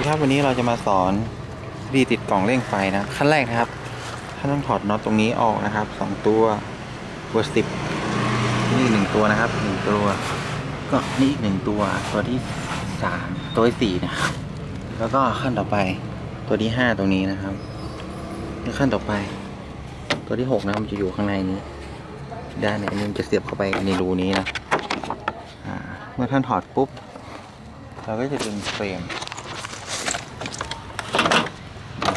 ดีครับวันนี้เราจะมาสอนวิธีติดกล่องเร่งไฟนะขั้นแรกนะครับท่านต้องถอดน็อตตรงนี้ออกนะครับสองตัวเบอร์สิบนี่หนึ่งตัวนะครับหนึ่งตัวก็นี่อีกหนึ่งตัวตัวที่สามตัวที่สี่นะครับแล้วก็ขั้นต่อไปตัวที่ห้าตรงนี้นะครับแล้วขั้นต่อไป ตัวที่หกนะมันจะอยู่ข้างในนี้ ด้านไหนมันจะเสียบเข้าไปในรูนี้นะเมื่อท่านถอดปุ๊บ เราก็จะดึงเฟรม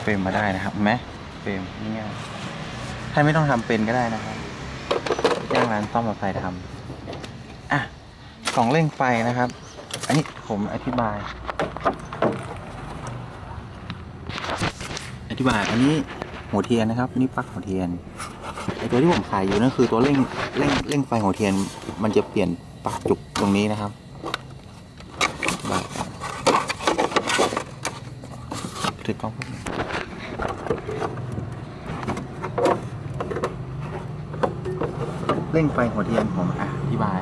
เฟรมมาได้นะครับเห็นไหมเฟรมง่ายๆท่านไม่ต้องทำเป็นก็ได้นะครับจ้างร้านซ่อมมอเตอร์ไซค์ทำอะกล่องเร่งไฟนะครับ อันนี้ผมอธิบาย อธิบายอันนี้หัวเทียนนะครับนี่ปลั๊กหัวเทียนไอตัวที่ผมขายอยู่นั่นคือตัวเร่งเร่งเร่งไฟหัวเทียน มันจะเปลี่ยนปลั๊กจุกตรงนี้นะครับบาย ถือกล้องพวกนี้เร่งไฟหัวเทียนผมอะอธิบาย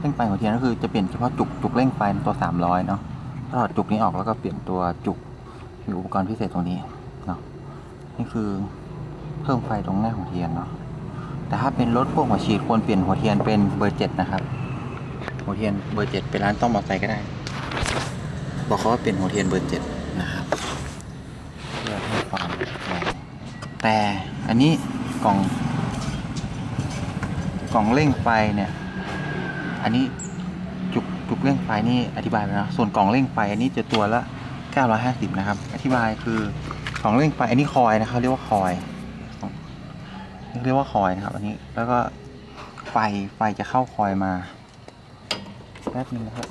เร่งไฟหัวเทียนก็คือจะเปลี่ยนเฉพาะจุกจุกเร่งไฟตัวสามร้อยเนาะถ้าถอดจุกนี้ออกแล้วก็เปลี่ยนตัวจุกหรืออุปกรณ์พิเศษตรงนี้เนาะนี่คือเพิ่มไฟตรงหน้าหัวเทียนเนาะแต่ถ้าเป็นรถพวกหัวฉีดควรเปลี่ยนหัวเทียนเป็นเบอร์เจ็ดนะครับหัวเทียนเบอร์เจ็ดไปร้านต้อมมอเตอร์ไซค์ก็ได้ บอกเขาว่าเป็นหัวเทียนเบอร์เจ็ดนะครับเพื่อให้ความแรง แต่อันนี้กล่อง กล่องเร่งไฟเนี่ย อันนี้จุกจุกเร่งไฟนี่อธิบายไปแล้วส่วนกล่องเร่งไฟอันนี้จะตัวละ 950 นะครับ อธิบายคือกล่องเร่งไฟอันนี้คอยนะครับเรียกว่าคอยเรียกว่าคอยนะครับ อันนี้แล้วก็ไฟไฟจะเข้าคอยมาแป๊บนึงนะครับ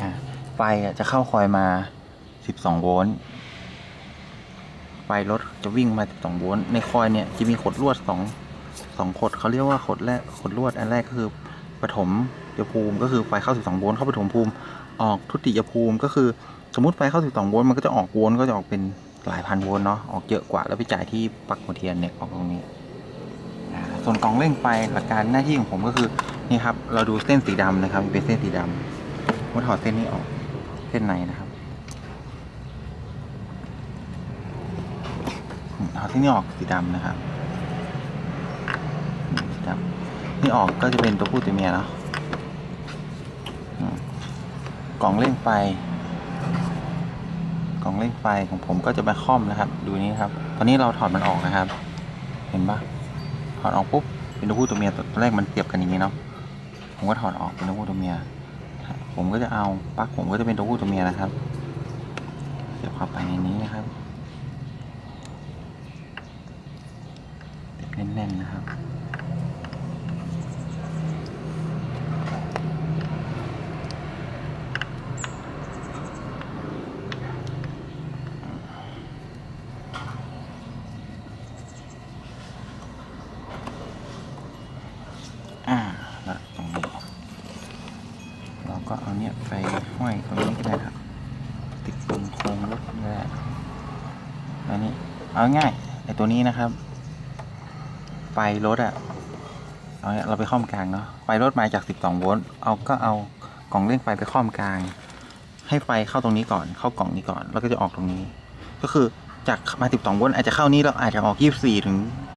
อะไฟจะเข้าคอยมา 12 โวลต์ ไฟรถจะวิ่งมา 12 โวลต์ ในคอยเนี่ยจะมีขดลวด2 2ขดเขาเรียกว่าขดแรกขดลวดอันแรกก็คือปฐมยภูมิก็คือไฟเข้า 12 โวลต์เข้าปฐมภูมิ ออกทุติยภูมิก็คือสมมติไฟเข้า 12 โวลต์มันก็จะออกโวลต์ก็จะออกเป็นหลายพันโวลต์เนาะ ออกเยอะกว่าแล้วไปจ่ายที่ปลั๊กหัวเทียนเนี่ยออกตรงนี้ส่วนกล่องเร่งไฟหลักการหน้าที่ของผมก็คือนี่ครับเราดูเส้นสีดำนะครับเป็นเส้นสีดำผมถอดเส้นนี้ออก เส้นในนะครับเอาเส้นนี้ออกสีดำนะครับสีดำนี่ออกก็จะเป็นตัวผู้ตัวเมียเนาะกล่องเร่งไฟกล่องเร่งไฟของผมก็จะมาค่อมนะครับ ดูนี้ครับ ตอนนี้เราถอดมันออกนะครับ เห็นปะถอดออกปุ๊บเป็นตัวผู้ตัวเมียตอนแรกมันเสียบกันอย่างนี้เนาะผมก็ถอดออกเป็นตัวผู้ตัวเมีย ผมก็จะเอาปลั๊กผมก็จะเป็นตัวผู้ตัวเมียนะครับเสียบเข้าไปในนี้นะครับแน่นๆนะครับ อ่าแล้วตรงนี้ เราเอาเนี่ยไปห้อยตรงนี้ก็ได้ครับ ติดตรงโครงรถก็ได้แล้วนี่เอาง่ายไอ้ตัวนี้นะครับไฟรถอะเอาเนี่ยเราไปค่อมกลางเนาะไฟรถมาจาก 12 โวลต์เอาก็เอากล่องเร่งไฟไปค่อมกลาง ให้ไฟเข้าตรงนี้ก่อน เข้ากล่องนี้ก่อน แล้วก็จะออกตรงนี้ ก็คือจากมา 12 โวลต์อาจจะเข้านี้แล้วอาจจะออก 24 ถึง